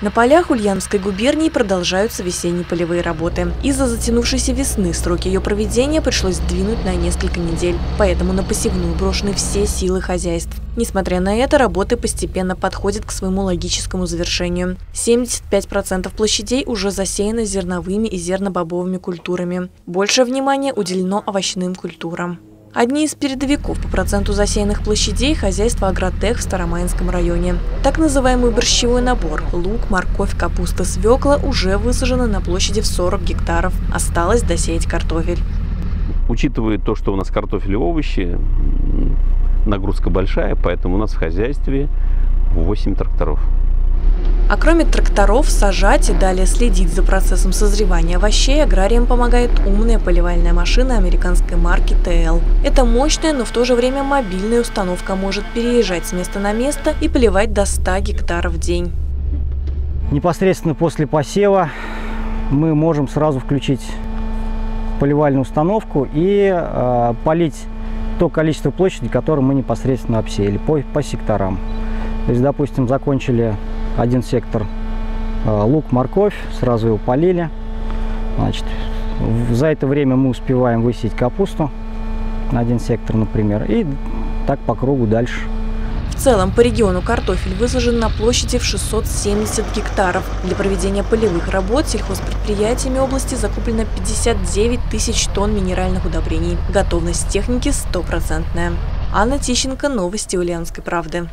На полях Ульяновской губернии продолжаются весенние полевые работы. Из-за затянувшейся весны сроки ее проведения пришлось сдвинуть на несколько недель, поэтому на посевную брошены все силы хозяйств. Несмотря на это, работы постепенно подходят к своему логическому завершению. 75% площадей уже засеяны зерновыми и зернобобовыми культурами. Больше внимания уделено овощным культурам. Одни из передовиков по проценту засеянных площадей – хозяйство «Агротех» в Старомайнском районе. Так называемый борщевой набор – лук, морковь, капуста, свекла – уже высажено на площади в 40 гектаров. Осталось досеять картофель. Учитывая то, что у нас картофель и овощи, нагрузка большая, поэтому у нас в хозяйстве 8 тракторов. А кроме тракторов, сажать и далее следить за процессом созревания овощей, аграриям помогает умная поливальная машина американской марки ТЛ. Это мощная, но в то же время мобильная установка может переезжать с места на место и поливать до 100 гектаров в день. Непосредственно после посева мы можем сразу включить поливальную установку и э, полить то количество площади, которое мы непосредственно обсеяли по, по секторам. То есть, допустим, закончили один сектор э, лук, морковь, сразу его полили. Значит, за это время мы успеваем высеять капусту на один сектор, например, и так по кругу дальше. В целом по региону картофель высажен на площади в 670 гектаров. Для проведения полевых работ сельхозпредприятиями области закуплено 59 тысяч тонн минеральных удобрений. Готовность техники стопроцентная. Анна Тищенко, новости Ульяновской правды.